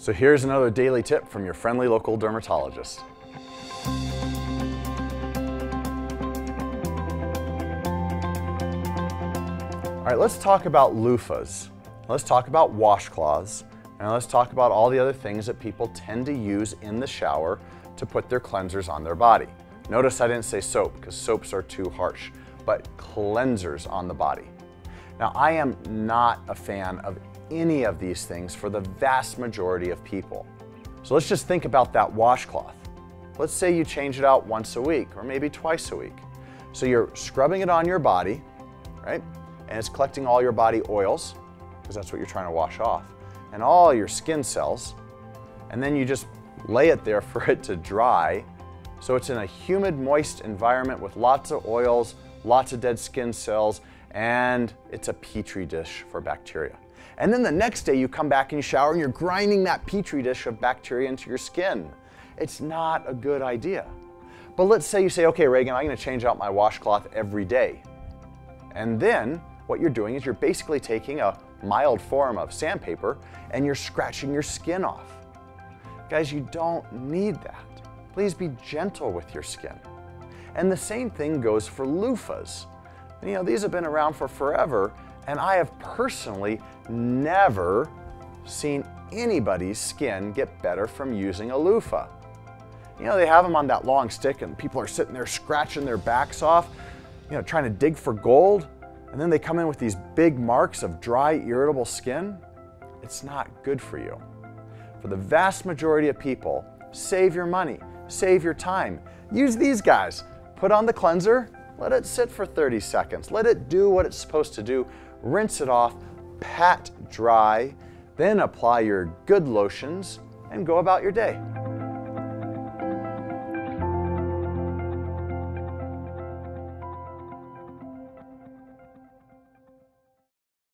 So here's another daily tip from your friendly local dermatologist. All right, let's talk about loofahs. Let's talk about washcloths. And let's talk about all the other things that people tend to use in the shower to put their cleansers on their body. Notice I didn't say soap because soaps are too harsh, but cleansers on the body. Now, I am not a fan of any of these things for the vast majority of people. So let's just think about that washcloth. Let's say you change it out once a week or maybe twice a week. So you're scrubbing it on your body, right? And it's collecting all your body oils, because that's what you're trying to wash off, and all your skin cells. And then you just lay it there for it to dry. So it's in a humid, moist environment with lots of oils, lots of dead skin cells, and it's a petri dish for bacteria. And then the next day you come back and you shower and you're grinding that petri dish of bacteria into your skin. It's not a good idea. But let's say you say, okay, Reagan, I'm gonna change out my washcloth every day. And then what you're doing is you're basically taking a mild form of sandpaper and you're scratching your skin off. Guys, you don't need that. Please be gentle with your skin. And the same thing goes for loofahs. You know, these have been around for forever, and I have personally never seen anybody's skin get better from using a loofah. You know, they have them on that long stick and people are sitting there scratching their backs off, you know, trying to dig for gold, and then they come in with these big marks of dry, irritable skin. It's not good for you. For the vast majority of people, save your money, save your time. Use these guys. Put on the cleanser, let it sit for 30 seconds. Let it do what it's supposed to do. Rinse it off, pat dry, then apply your good lotions and go about your day.